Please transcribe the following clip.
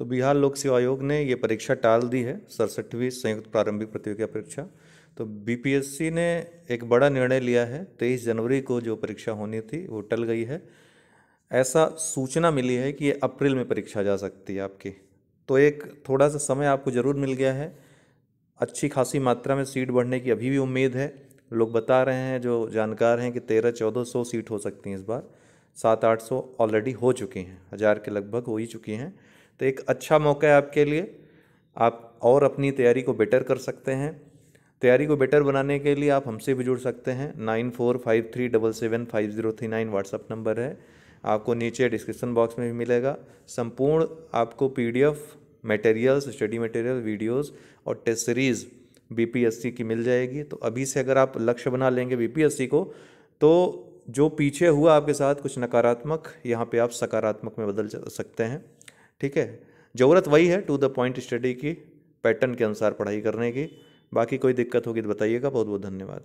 तो बिहार लोक सेवा आयोग ने ये परीक्षा टाल दी है, सड़सठवीं संयुक्त प्रारंभिक प्रतियोगिता परीक्षा। तो बीपीएससी ने एक बड़ा निर्णय लिया है, तेईस जनवरी को जो परीक्षा होनी थी, वो टल गई है। ऐसा सूचना मिली है कि ये अप्रैल में परीक्षा जा सकती है आपकी। तो एक थोड़ा सा समय आपको ज़रूर मिल गया है। अच्छी खासी मात्रा में सीट बढ़ने की अभी भी उम्मीद है। लोग बता रहे हैं, जो जानकार हैं कि तेरह, चौदह सौ सीट हो सकती हैं इस बार। सात, आठ सौ ऑलरेडी हो चुकी हैं, हज़ार के लगभग हो ही चुकी हैं। तो एक अच्छा मौका है आपके लिए। आप और अपनी तैयारी को बेटर कर सकते हैं। तैयारी को बेटर बनाने के लिए आप हमसे भी जुड़ सकते हैं। Nine four five three double seven five zero three nine WhatsApp number है। आपको नीचे डिस्क्रिप्शन बॉक्स में भी मिलेगा। संपूर्ण आपको PDF materials study material videos और टेस्ट सीरीज़ बीपीएससी की मिल जाएगी। तो अभी से अगर आप लक्ष्य बना लेंगे बीपीएससी को तो जो पीछे हुआ आपके साथ कुछ नकारात्मक, यहाँ पे आप सकारात्मक में बदल सकते हैं। ठीक है? ज़रूरत वही है टू द पॉइंट स्टडी की पैटर्न के अनुसार पढ़ाई करने की। बाकी कोई दिक्कत होगी तो बताइएगा। बहुत बहुत धन्यवाद।